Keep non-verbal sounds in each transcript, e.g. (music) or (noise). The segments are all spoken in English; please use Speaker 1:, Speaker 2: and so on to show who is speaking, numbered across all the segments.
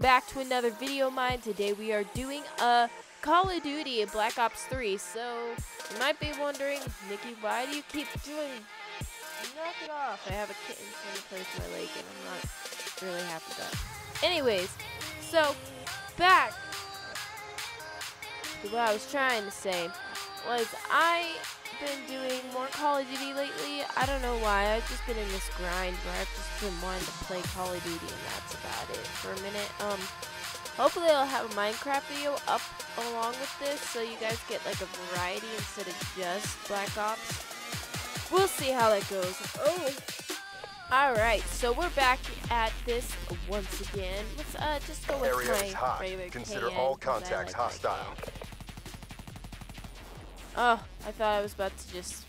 Speaker 1: welcome back to another video of mine. Today we are doing a Call of Duty Black Ops 3. So, you might be wondering, Nikki, why do you keep doing... Knock it off. I have a kitten trying to with my leg and I'm not really happy about that. Anyways, so, back to what I was trying to say was I been doing more Call of Duty lately. I don't know why. I've just been in this grind where I've just been wanting to play Call of Duty and that's about it for a minute. Um, hopefully I'll have a Minecraft video up along with this so you guys get like a variety instead of just Black Ops. We'll see how that goes. Oh. Alright, so we're back at this once again. Let's uh, just go with
Speaker 2: Area
Speaker 1: my
Speaker 2: is hot. Consider all contacts
Speaker 1: like
Speaker 2: hostile.
Speaker 1: Oh, I thought I was about to just.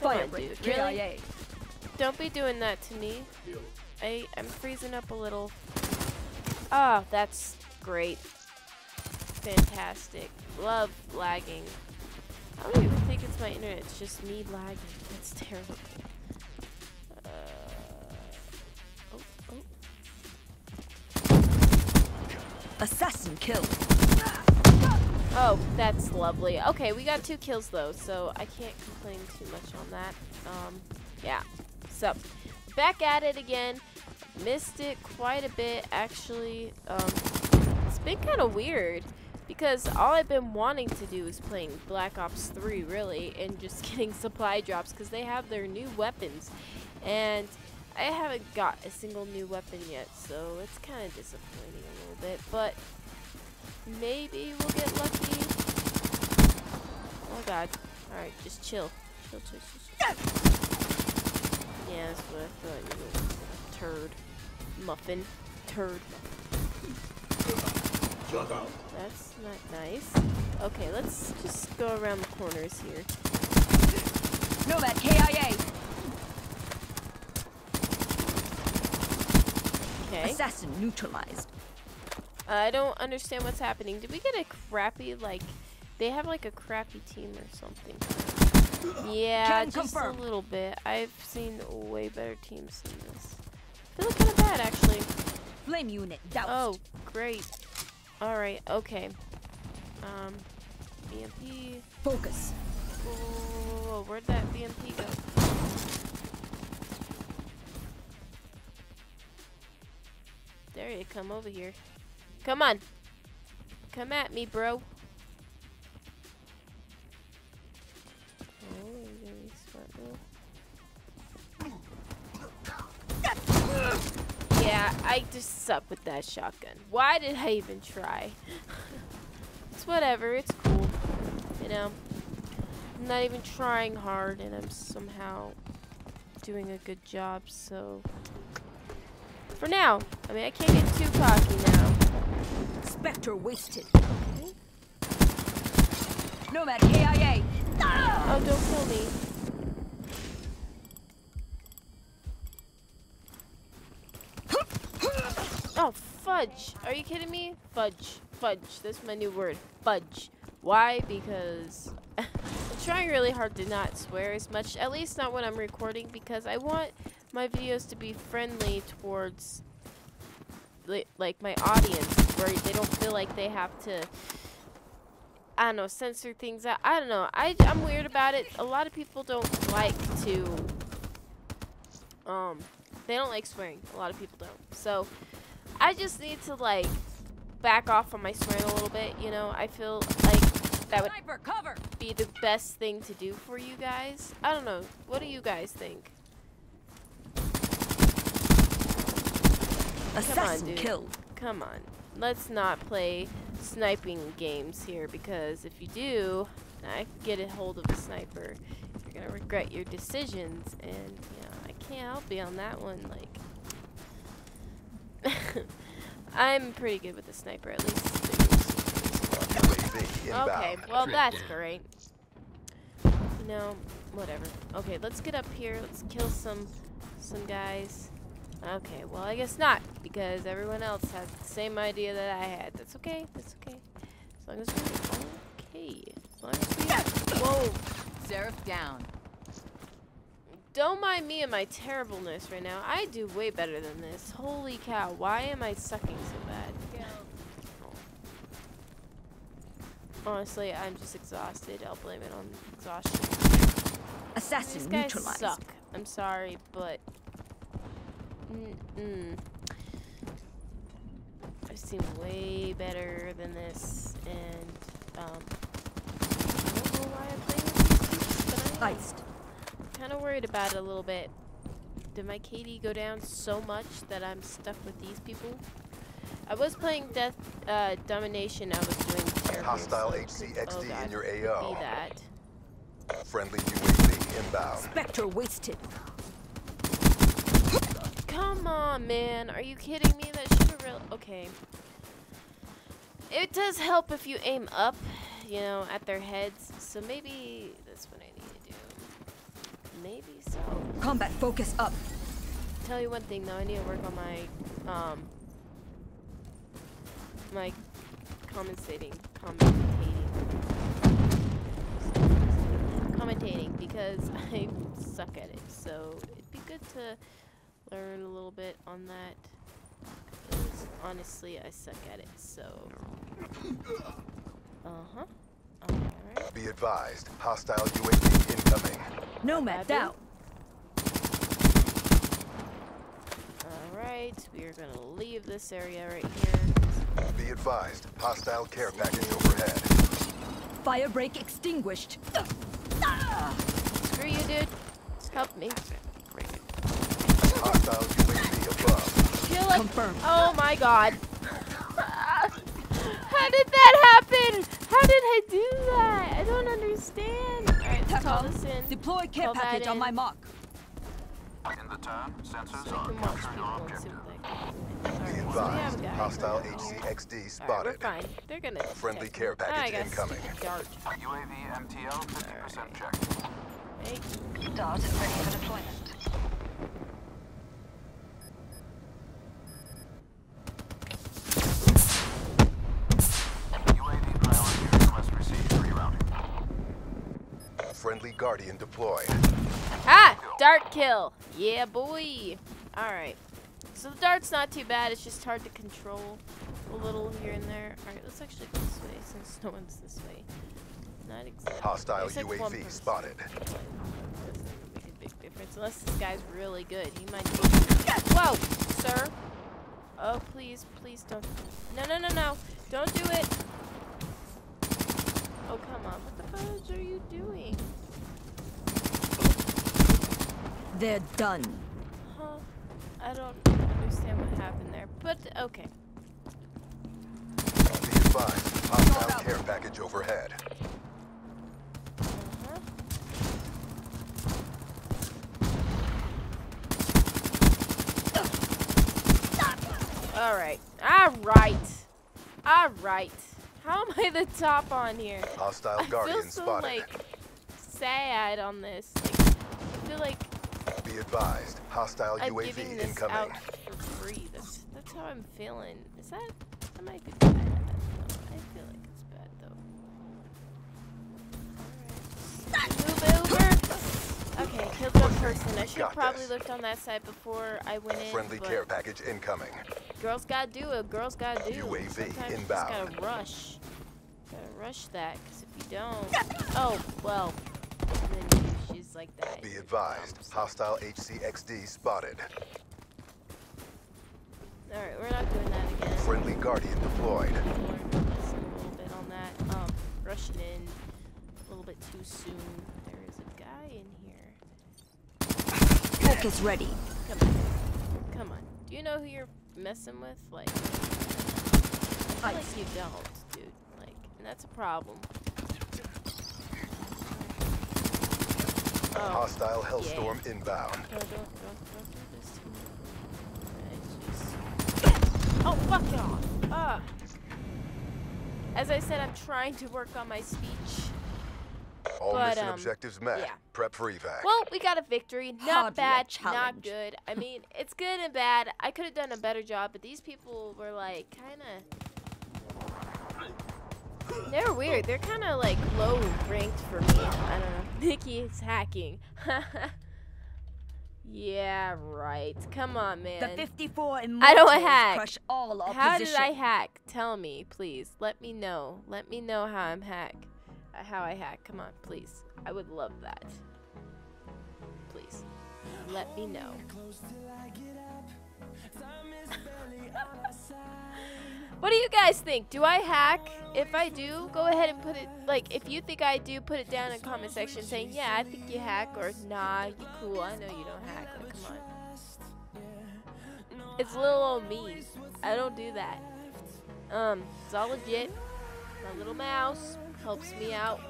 Speaker 1: Come on, dude. Really? Don't be doing that to me. I I'm freezing up a little. Ah, that's great. Fantastic. Love lagging. I don't even think it's my internet. It's just me lagging. That's terrible.
Speaker 3: Assassin kill.
Speaker 1: Oh, that's lovely. Okay, we got two kills though, so I can't complain too much on that. Um, yeah. So, back at it again. Missed it quite a bit, actually. Um, it's been kind of weird because all I've been wanting to do is playing Black Ops 3, really, and just (laughs) getting supply drops because they have their new weapons. And I haven't got a single new weapon yet, so it's kind of disappointing bit, but maybe we'll get lucky. Oh god. Alright, just chill. Chill, chill, chill, chill. Yeah, that's what I thought you were. Turd. Muffin. Turd. That's not nice. Okay, let's just go around the corners here.
Speaker 3: Nomad KIA.
Speaker 1: Okay.
Speaker 3: Assassin neutralized.
Speaker 1: I don't understand what's happening. Did we get a crappy, like, they have like a crappy team or something? Yeah,
Speaker 3: Can
Speaker 1: just
Speaker 3: confirm.
Speaker 1: a little bit. I've seen way better teams than this. They look kind of bad, actually.
Speaker 3: Flame unit doused.
Speaker 1: Oh, great. Alright, okay. Um, BMP.
Speaker 3: Focus.
Speaker 1: Whoa, Where'd that BMP go? There you come over here. Come on. Come at me, bro. Oh, Yeah, I just suck with that shotgun. Why did I even try? (laughs) it's whatever, it's cool. You know? I'm not even trying hard and I'm somehow doing a good job, so for now. I mean I can't get too cocky now.
Speaker 3: Spectre wasted.
Speaker 1: Okay.
Speaker 3: Nomad KIA.
Speaker 1: Oh don't kill me. Oh fudge. Are you kidding me? Fudge. Fudge. That's my new word. Fudge. Why? Because (laughs) I'm trying really hard to not swear as much, at least not when I'm recording, because I want my videos to be friendly towards li- like my audience, where they don't feel like they have to, I don't know, censor things out. I don't know. I I'm weird about it. A lot of people don't like to, um, they don't like swearing. A lot of people don't. So I just need to like back off on my swearing a little bit. You know, I feel like that would be the best thing to do for you guys. I don't know. What do you guys think?
Speaker 3: Assassin
Speaker 1: dude.
Speaker 3: killed.
Speaker 1: Come on. Let's not play sniping games here because if you do, I get a hold of a sniper, you're gonna regret your decisions and you know, I can't help you on that one, like (laughs) I'm pretty good with the sniper at least. Okay, well that's great. You know, whatever. Okay, let's get up here. Let's kill some some guys. Okay, well I guess not because everyone else had the same idea that I had. That's okay. That's okay. As long as we're okay. As long as we Whoa.
Speaker 3: Seraph down.
Speaker 1: Don't mind me and my terribleness right now. I do way better than this. Holy cow, why am I sucking so bad? Honestly, I'm just exhausted. I'll blame it on exhaustion. These
Speaker 3: Assassin
Speaker 1: guys
Speaker 3: neutralized.
Speaker 1: suck. I'm sorry, but... Mm-mm. I've seen way better than this, and, um... I don't know why I'm playing with these peeps, but I am.
Speaker 3: Iced.
Speaker 1: kind of worried about it a little bit. Did my KD go down so much that I'm stuck with these people? I was playing Death uh, Domination. I was doing characters,
Speaker 2: Hostile
Speaker 1: so it could-
Speaker 2: HCXD
Speaker 1: oh God,
Speaker 2: in your AO.
Speaker 1: Be that.
Speaker 2: Friendly UAV inbound.
Speaker 3: Spectre wasted.
Speaker 1: On, man. Are you kidding me? That should have real. Okay. It does help if you aim up, you know, at their heads. So maybe that's what I need to do. Maybe so.
Speaker 3: Combat focus up.
Speaker 1: Tell you one thing though, I need to work on my um my commentating commentating commentating because (laughs) I suck at it. So it'd be good to learn a little bit on that. 'cause honestly, I suck at it. So uh huh. Alright.
Speaker 2: Be advised, hostile UAV incoming.
Speaker 3: Nomad
Speaker 1: Babu?
Speaker 3: down.
Speaker 1: Alright. We are gonna leave this area right here.
Speaker 2: Be advised, hostile care package overhead.
Speaker 3: Firebreak extinguished.
Speaker 1: Screw you, dude. Help me.
Speaker 2: Hostile UAV above.
Speaker 1: Kill it.
Speaker 3: Confirmed.
Speaker 1: Oh my god. How did that happen? How did I do that? I don't understand. Alright, let's call this in.
Speaker 3: Deploy care
Speaker 1: Call
Speaker 3: package on my mark.
Speaker 4: In the turn, sensors
Speaker 1: So
Speaker 4: are
Speaker 1: we can watch
Speaker 4: capturing your objective.
Speaker 1: what
Speaker 2: Be
Speaker 1: Alright, so we have
Speaker 2: advised,
Speaker 1: guys
Speaker 2: hostile
Speaker 1: right.
Speaker 2: HCXD
Speaker 1: we're
Speaker 2: spotted.
Speaker 1: fine. They're gonna
Speaker 2: Friendly
Speaker 1: detect
Speaker 2: care
Speaker 1: me. I
Speaker 2: package
Speaker 1: got
Speaker 2: incoming.
Speaker 1: Dart.
Speaker 4: UAV MTL 50% check.
Speaker 1: Hey,
Speaker 5: Dart ready for deployment.
Speaker 2: Guardian deployed.
Speaker 1: Ah! Dart kill. Yeah, boy. Alright. So the dart's not too bad. It's just hard to control a little here and there. Alright, let's actually go this way since no one's this way. Not exactly.
Speaker 2: Hostile UAV spotted.
Speaker 1: Doesn't make a big difference unless this guy's really good. He might. Whoa, sir. Oh, please, please don't. No, no, no, no. Don't do it. Oh, come on. What the fudge are you doing?
Speaker 3: They're done.
Speaker 1: Huh? I don't understand what happened there, but okay.
Speaker 2: Be advised, hostile care package overhead.
Speaker 1: Uh-huh. All right. All right. All right. How am I the top on here?
Speaker 2: Hostile
Speaker 1: I feel so
Speaker 2: spotted.
Speaker 1: like sad on this. Like, I feel like
Speaker 2: Be advised, hostile
Speaker 1: I'm giving
Speaker 2: UAV
Speaker 1: this
Speaker 2: incoming.
Speaker 1: out for free. That's that's how I'm feeling. Is that that might be bad? I don't know. I feel like it's bad though. Alright. Move over. Okay, killed one person. I should have probably looked on that side before I went in.
Speaker 2: Friendly care package incoming.
Speaker 1: Girls gotta do it. Girls gotta do.
Speaker 2: UAV
Speaker 1: Sometimes
Speaker 2: inbound.
Speaker 1: You just gotta rush. Gotta rush that, cause if you don't, oh well, then like that.
Speaker 2: Be advised, hostile HCXD spotted.
Speaker 1: All right, we're not doing that again.
Speaker 2: Friendly Guardian deployed.
Speaker 1: Learn a little bit on that. Um, rushing in a little bit too soon. There is a guy in here.
Speaker 3: Focus ready.
Speaker 1: Come on, come on. Do you know who you're messing with? Like, I feel like you don't, dude. Like, and that's a problem. Oh.
Speaker 2: Hostile Hellstorm inbound.
Speaker 1: No, don't, don't, don't do this to me. Oh, fuck it off. Ah. As I said, I'm trying to work on my speech.
Speaker 2: All
Speaker 1: But,
Speaker 2: mission
Speaker 1: um,
Speaker 2: objectives met.
Speaker 1: yeah.
Speaker 2: Prep for evac.
Speaker 1: Well, we got a victory. Not
Speaker 3: Hardly
Speaker 1: bad, not good. I mean, it's good and bad. I could have done a better job, but these people were like kind of. They're weird. They're kind of like low ranked for me. I don't know. (laughs) Nikki is hacking. (laughs) Yeah, right. Come on, man.
Speaker 3: The 54
Speaker 1: I don't hack.
Speaker 3: crush all opposition.
Speaker 1: How did I hack? Tell me, please. Let me know. Let me know how I'm hack. Uh, how I hack. Come on, please. I would love that. Please. Let me know. (laughs) what do you guys think? Do I hack? If I do, go ahead and put it like if you think I do, put it down in the comment section saying, "Yeah, I think you hack," or "Nah, you cool. I know you don't hack." Like, come on. It's little old me. I don't do that. Um, it's all legit. My little mouse helps me out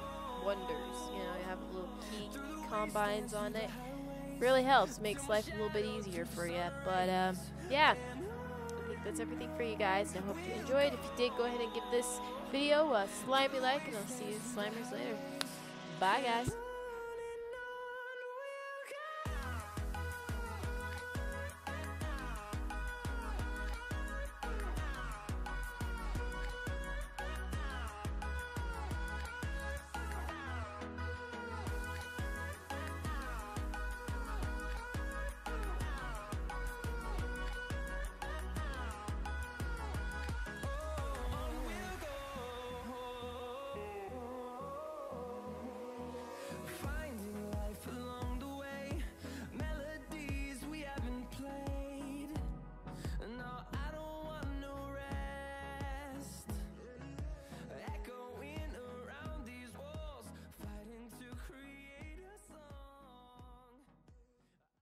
Speaker 1: wonders. You know, you have little key combines on it. Really helps, makes life a little bit easier for you. But um, yeah, I think that's everything for you guys. I hope you enjoyed. If you did, go ahead and give this video a slimy like, and I'll see you Slimers later. Bye, guys.